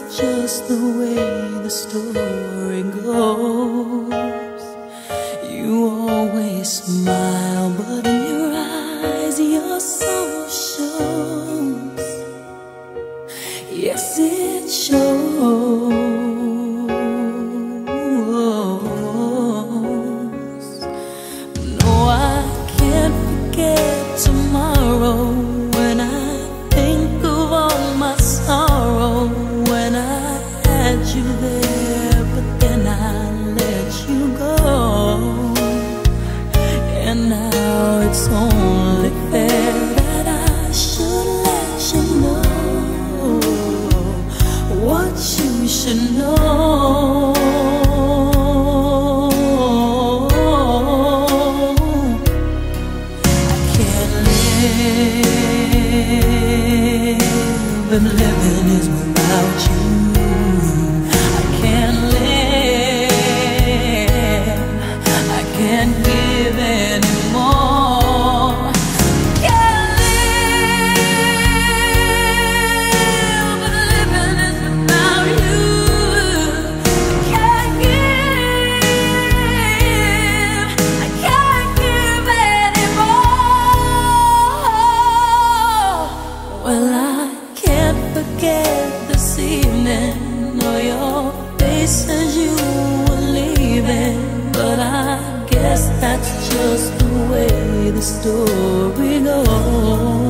that's just the way the story goes. You always smile, but in your eyes, your soul shows. Yes, it shows. Living is without you. Evening or your face as you were leaving. But I guess that's just the way the story goes.